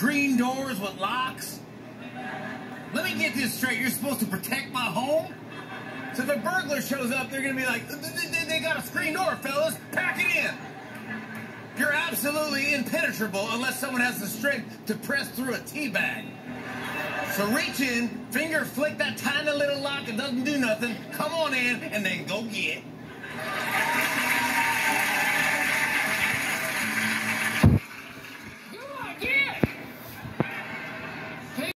Green doors with locks. Let me get this straight. You're supposed to protect my home? So if a burglar shows up, they're going to be like, they got a screen door, fellas. Pack it in. You're absolutely impenetrable unless someone has the strength to press through a tea bag. So reach in, finger flick that tiny little lock that doesn't do nothing, come on in, and then go get. it.